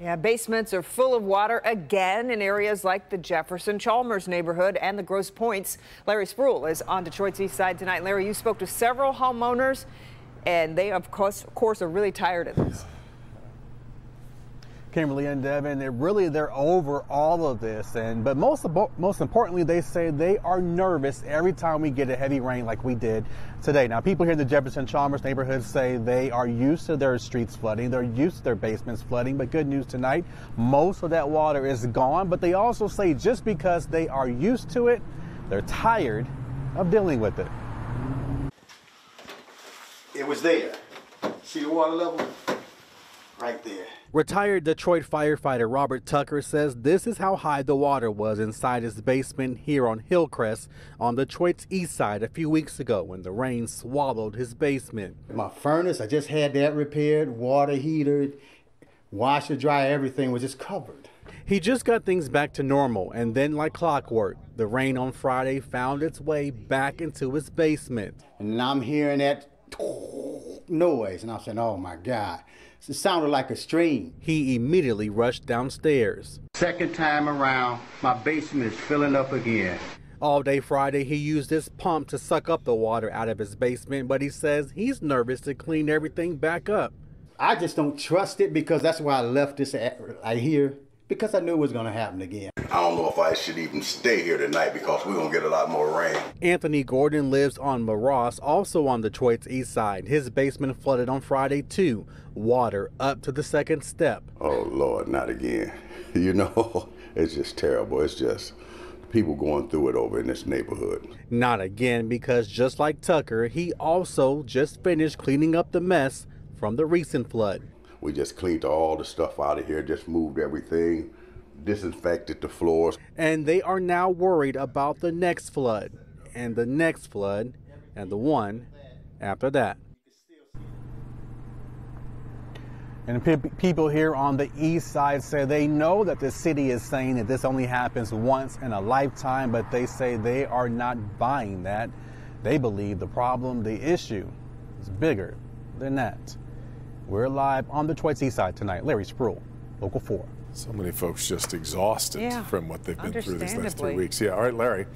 Yeah, basements are full of water again in areas like the Jefferson Chalmers neighborhood and the Grosse Pointes. Larry Spruill is on Detroit's east side tonight. Larry, you spoke to several homeowners, and they, of course, of course are really tired of this. Kimberly and Devin, they really they're over all of this, and but most most importantly, they say they are nervous every time we get a heavy rain like we did today. Now, people here in the Jefferson Chalmers neighborhood say they are used to their streets flooding, they're used to their basements flooding. But good news tonight, most of that water is gone. But they also say just because they are used to it, they're tired of dealing with it. It was there. See the water level right there. Retired Detroit firefighter Robert Tucker says this is how high the water was inside his basement here on Hillcrest on Detroit's east side a few weeks ago when the rain swallowed his basement. My furnace, I just had that repaired, water heater, washer, dryer, everything was just covered. He just got things back to normal, and then, like clockwork, the rain on Friday found its way back into his basement. And I'm hearing that noise, and I'm saying, oh my God. It sounded like a stream. He immediately rushed downstairs. Second time around, my basement is filling up again. All day Friday, he used his pump to suck up the water out of his basement, but he says he's nervous to clean everything back up. I just don't trust it because that's why I left this at, right here because I knew it was going to happen again. I don't know if I should even stay here tonight because we're going to get a lot more rain. Anthony Gordon lives on Maross, also on Detroit's east side. His basement flooded on Friday, too. Water up to the second step. Oh, Lord, not again. You know, it's just terrible. It's just people going through it over in this neighborhood. Not again, because just like Tucker, he also just finished cleaning up the mess from the recent flood. We just cleaned all the stuff out of here, just moved everything disinfected the floors. And they are now worried about the next flood, and the next flood, and the one after that. And people here on the east side say they know that the city is saying that this only happens once in a lifetime, but they say they are not buying that. They believe the problem, the issue, is bigger than that. We're live on Detroit's east side tonight. Larry Spruill, Local 4. So many folks just exhausted yeah, from what they've been through these last three weeks. Yeah. All right, Larry.